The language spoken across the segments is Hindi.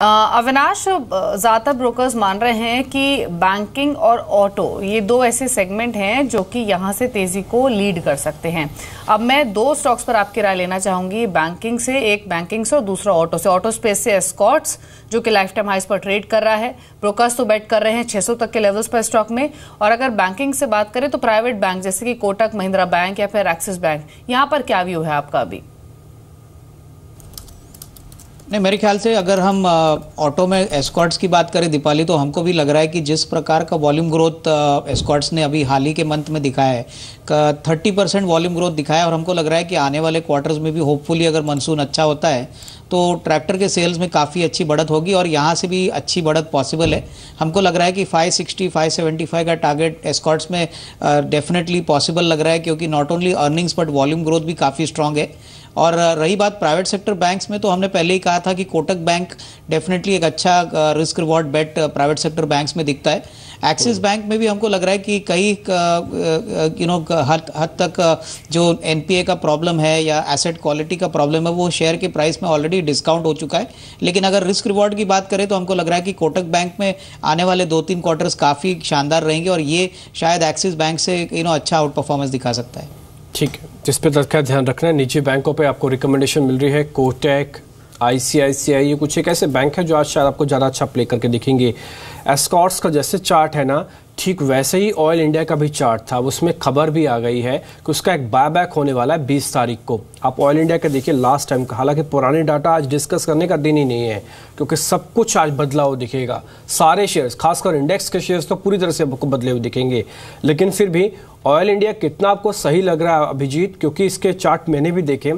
अविनाश ज़्यादातर ब्रोकर्स मान रहे हैं कि बैंकिंग और ऑटो ये दो ऐसे सेगमेंट हैं जो कि यहाँ से तेज़ी को लीड कर सकते हैं। अब मैं दो स्टॉक्स पर आपकी राय लेना चाहूँगी बैंकिंग से एक बैंकिंग से और दूसरा ऑटो से। ऑटो स्पेस से एस्कॉट्स जो कि लाइफ टाइम हाइस पर ट्रेड कर रहा है। ब्रोकर्स तो बैट कर रहे हैं 600 तक के लेवल्स पर स्टॉक में। और अगर बैंकिंग से बात करें तो प्राइवेट बैंक जैसे कि कोटक, महिंद्रा बैंक या फिर एक्सिस बैंक यहाँ पर क्या व्यू है आपका अभी? नहीं, मेरे ख्याल से अगर हम ऑटो में एस्कॉट्स की बात करें, दीपाली तो हमको भी लग रहा है कि जिस प्रकार का वॉल्यूम ग्रोथ एस्कॉट्स ने अभी हाल ही के मंथ में दिखाया है थर्टी परसेंट वॉल्यूम ग्रोथ दिखाया है, और हमको लग रहा है कि आने वाले क्वार्टर्स में भी होपफुली अगर मानसून अच्छा होता है तो ट्रैक्टर के सेल्स में काफ़ी अच्छी बढ़त होगी, और यहाँ से भी अच्छी बढ़त पॉसिबल है। हमको लग रहा है कि 560 575 का टारगेट एस्कॉट्स में डेफिनेटली पॉसिबल लग रहा है, क्योंकि not only earnings but volume growth भी काफ़ी स्ट्रांग है। और रही बात प्राइवेट सेक्टर बैंक्स में तो हमने पहले ही कहा था कि कोटक बैंक डेफिनेटली एक अच्छा risk reward bet private sector banks में दिखता है। एक्सिस बैंक में भी हमको लग रहा है कि कई यू नो हद हद तक जो एनपीए का प्रॉब्लम है या एसेट क्वालिटी का प्रॉब्लम है वो शेयर के प्राइस में ऑलरेडी डिस्काउंट हो चुका है। लेकिन अगर रिस्क रिवॉर्ड की बात करें तो हमको लग रहा है कि कोटक बैंक में आने वाले दो तीन क्वार्टर्स काफ़ी शानदार रहेंगे और ये शायद एक्सिस बैंक से यू नो अच्छा आउट परफॉर्मेंस दिखा सकता है। ठीक है। जिस पे का ध्यान रखना है। निजी बैंकों पे आपको रिकमेंडेशन मिल रही है। कोटेक आईसीआईसीआई ये कुछ एक ऐसे बैंक है जो आज शायद आपको ज़्यादा अच्छा प्ले करके दिखेंगे। एस्कॉर्ट्स का जैसे चार्ट है ना, ठीक वैसे ही ऑयल इंडिया का भी चार्ट था। उसमें खबर भी आ गई है कि उसका एक बाय बैक होने वाला है 20 तारीख को। आप ऑयल इंडिया का देखिए लास्ट टाइम का। हालाँकि पुराने डाटा आज डिस्कस करने का दिन ही नहीं है, क्योंकि सब कुछ आज बदला हुआ दिखेगा। सारे शेयर्स खासकर इंडेक्स के शेयर्स तो पूरी तरह से आपको बदले हुए दिखेंगे। लेकिन फिर भी ऑयल इंडिया कितना आपको सही लग रहा है अभिजीत? क्योंकि इसके चार्ट मैंने भी देखे।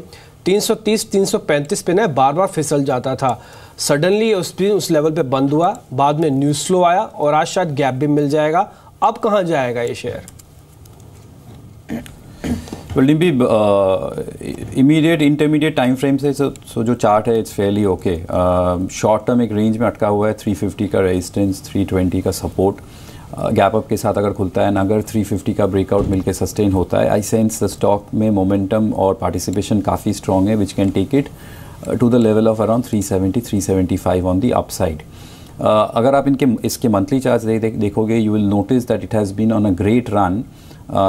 330 335 पे ना बार बार फिसल जाता था। सडनली उस भी उस लेवल पे बंद हुआ। बाद में न्यूज़ स्लो आया और आज शायद गैप भी मिल जाएगा। अब कहाँ जाएगा ये share Well, Nimbi, uh, immediate, intermediate time frame से so, so जो चार्ट है it's fairly okay short term एक रेंज में अटका हुआ है। 350 का रेजिस्टेंस 320 का सपोर्ट गैप अप के साथ अगर खुलता है ना अगर 350 का ब्रेकआउट मिलके सस्टेन होता है आई सेंस द स्टॉक में मोमेंटम और पार्टिसिपेशन काफ़ी स्ट्रॉन्ग है which can take it to the level of around 370 375 on the upside अगर आप इनके इसके मंथली चार्ज दे, दे, देखोगे you will notice that it has been on a great run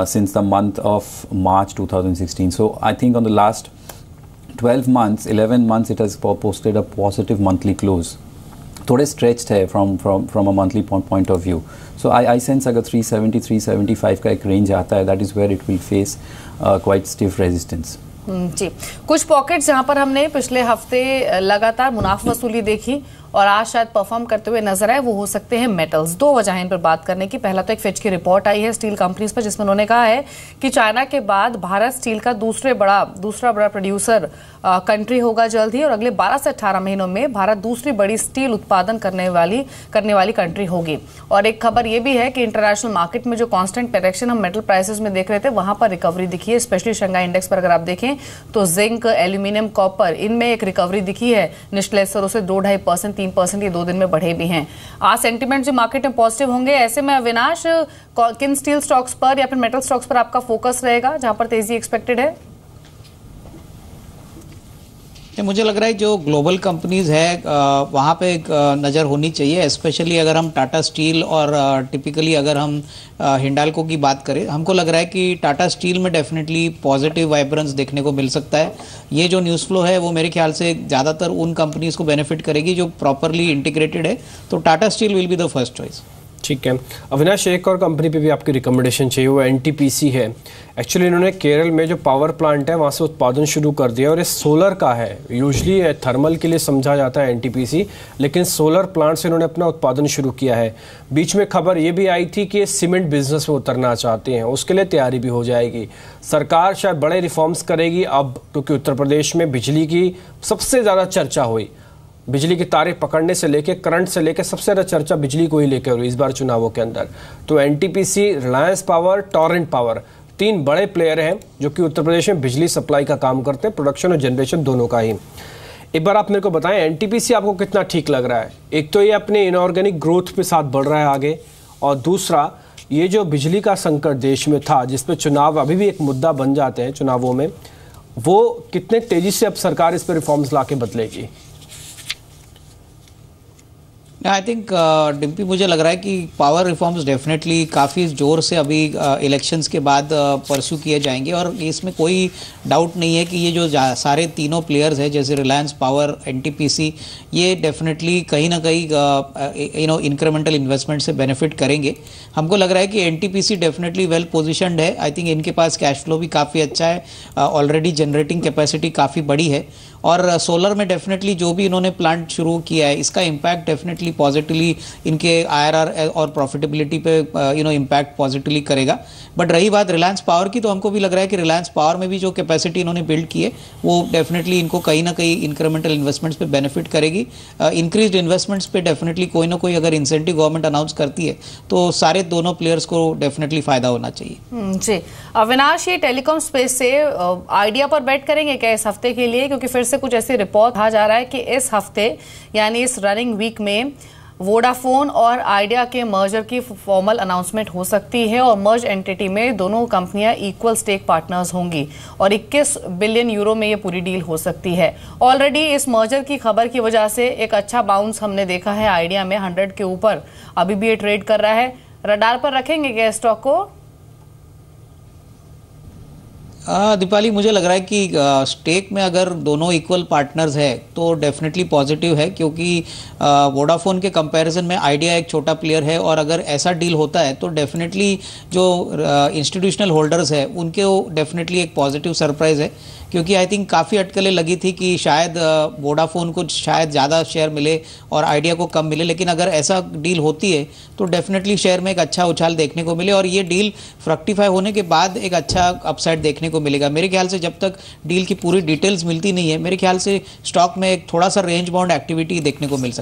since the month of March 2016. So I think on the last 12 months, 11 months, it has posted a positive monthly close. थोड़े स्ट्रेच है from from from a monthly point of view so I I sense अगर 370 375 का एक रेंज आता है that is where it will face quite stiff resistance जी। कुछ पॉकेट्स जहाँ पर हमने पिछले हफ़्ते लगातार मुनाफा वसूली देखी और आज शायद परफॉर्म करते हुए नज़र आए, वो हो सकते हैं मेटल्स दो वजह इन पर बात करने की। पहला तो एक फिच की रिपोर्ट आई है स्टील कंपनीज़ पर, जिसमें उन्होंने कहा है कि चाइना के बाद भारत स्टील का दूसरे बड़ा, दूसरा बड़ा प्रोड्यूसर कंट्री होगा जल्द ही, और अगले 12 से 18 महीनों में भारत दूसरी बड़ी स्टील उत्पादन करने वाली करने वाली कंट्री होगी। और एक खबर यह भी है कि इंटरनेशनल मार्केट में जो कांस्टेंट करेक्शन हम मेटल प्राइसेस में देख रहे थे, वहाँ पर रिकवरी दिखी है स्पेशली शंघाई इंडेक्स पर अगर आप देखें तो जिंक एल्यूमिनियम कॉपर इनमें एक रिकवरी दिखी है। निचले स्तरों से दो ढाई परसेंट तीन परसेंट ये दो दिन में बढ़े भी हैं। आज सेंटिमेंट जो मार्केट में पॉजिटिव होंगे, ऐसे में अविनाश किन स्टील स्टॉक्स पर या फिर मेटल स्टॉक्स पर आपका फोकस रहेगा, जहाँ पर तेज़ी एक्सपेक्टेड है? मुझे लग रहा है जो ग्लोबल कंपनीज़ है वहाँ पे एक नज़र होनी चाहिए स्पेशली अगर हम टाटा स्टील और टिपिकली अगर हम हिंडालको की बात करें, हमको लग रहा है कि टाटा स्टील में डेफिनेटली पॉजिटिव वाइब्रेंस देखने को मिल सकता है। ये जो न्यूज़ फ्लो है, वो मेरे ख्याल से ज़्यादातर उन कंपनीज़ को बेनिफिट करेगी जो प्रॉपरली इंटीग्रेटेड है। तो Tata steel will be the first choice ठीक है। अविनाश, एक और कंपनी पे भी आपकी रिकमेंडेशन चाहिए, वो एनटीपीसी है। एक्चुअली इन्होंने केरल में जो पावर प्लांट है, वहाँ से उत्पादन शुरू कर दिया और ये सोलर का है। यूजली थर्मल के लिए समझा जाता है एनटीपीसी लेकिन सोलर प्लांट से इन्होंने अपना उत्पादन शुरू किया है। बीच में खबर ये भी आई थी कि ये सीमेंट बिज़नेस में उतरना चाहते हैं, उसके लिए तैयारी भी हो जाएगी। सरकार शायद बड़े रिफॉर्म्स करेगी। अब क्योंकि उत्तर प्रदेश में बिजली की सबसे ज़्यादा चर्चा हुई बिजली की तारें पकड़ने से लेके करंट से लेके सबसे ज़्यादा चर्चा बिजली को ही लेकर हुई इस बार चुनावों के अंदर। तो NTPC Reliance power Torrent power तीन बड़े प्लेयर हैं जो कि उत्तर प्रदेश में बिजली सप्लाई का काम करते हैं प्रोडक्शन और जनरेशन दोनों का ही। एक बार आप मेरे को बताएँ, एनटीपीसी आपको कितना ठीक लग रहा है? एक तो ये अपने इनऑर्गेनिक ग्रोथ के साथ बढ़ रहा है आगे, और दूसरा, ये जो बिजली का संकट देश में था जिसपे चुनाव अभी भी एक मुद्दा बन जाते हैं चुनावों में, वो कितने तेज़ी से अब सरकार इस पर रिफॉर्म्स ला के बदलेगी। आई थिंक डिम्पी मुझे लग रहा है कि पावर रिफॉर्म्स डेफिनेटली काफ़ी ज़ोर से अभी इलेक्शंस uh, के बाद परस्यू uh, किए जाएँगे और इसमें कोई डाउट नहीं है कि ये जो सारे तीनों प्लेयर्स हैं जैसे रिलायंस पावर एनटीपीसी ये डेफिनेटली कहीं ना कहीं यू नो इंक्रीमेंटल इन्वेस्टमेंट से बेनिफिट करेंगे। हमको लग रहा है कि एनटीपीसी डेफिनेटली वेल पोजिशनड है। आई थिंक इनके पास कैश फ्लो भी काफ़ी अच्छा है। ऑलरेडी जनरेटिंग कैपेसिटी काफ़ी बड़ी है। और सोलर में डेफिनेटली जो भी इन्होंने प्लांट शुरू किया है इसका इम्पैक्ट डेफिनेटली पॉजिटिवली इनके आईआरआर और प्रॉफिटेबिलिटी पे यू नो इम्पैक्ट पॉजिटिवली करेगा। बट रही बात रिलायंस पावर की तो हमको भी लग रहा है कि रिलायंस पावर में भी जो कैपेसिटी इन्होंने बिल्ड की है वो डेफिनेटली इनको कहीं ना कहीं इंक्रीमेंटल इन्वेस्टमेंट्स पे बेनिफिट करेगी। इंक्रीज इन्वेस्टमेंट्स पे डेफिनेटली कोई ना कोई अगर इंसेंटिव गवर्नमेंट अनाउंस करती है तो सारे दोनों प्लेयर्स को डेफिनेटली फ़ायदा होना चाहिए। हम्म, जी। अविनाश ये टेलीकॉम स्पेस से आइडिया पर बैठ करेंगे क्या इस हफ़्ते के लिए? क्योंकि फिर से कुछ ऐसी रिपोर्ट कहा जा रहा है कि इस हफ़्ते, यानी इस रनिंग वीक में वोडाफोन और आइडिया के मर्जर की फॉर्मल अनाउंसमेंट हो सकती है और मर्ज एंटिटी में दोनों कंपनियाँ इक्वल स्टेक पार्टनर्स होंगी और 21 बिलियन यूरो में ये पूरी डील हो सकती है। ऑलरेडी इस मर्जर की खबर की वजह से एक अच्छा बाउंस हमने देखा है आइडिया में 100 के ऊपर। अभी भी ये ट्रेड कर रहा है। रडार पर रखेंगे क्या स्टॉक को। दीपाली, मुझे लग रहा है कि स्टेक में अगर दोनों इक्वल पार्टनर्स है तो डेफिनेटली पॉजिटिव है, क्योंकि वोडाफोन के कंपैरिजन में आइडिया एक छोटा प्लेयर है, और अगर ऐसा डील होता है तो डेफिनेटली जो इंस्टीट्यूशनल होल्डर्स है, उनके डेफिनेटली एक पॉजिटिव सरप्राइज़ है, क्योंकि आई थिंक काफ़ी अटकलें लगी थी कि शायद वोडाफोन को शायद ज़्यादा शेयर मिले और आइडिया को कम मिले, लेकिन अगर ऐसा डील होती है तो डेफिनेटली शेयर में एक अच्छा उछाल देखने को मिले, और ये डील फ्रक्टिफाई होने के बाद एक अच्छा अपसाइड देखने को मिलेगा। मेरे ख्याल से जब तक डील की पूरी डिटेल्स मिलती नहीं है, मेरे ख्याल से स्टॉक में एक थोड़ा सा रेंज बाउंड एक्टिविटी देखने को मिल सकती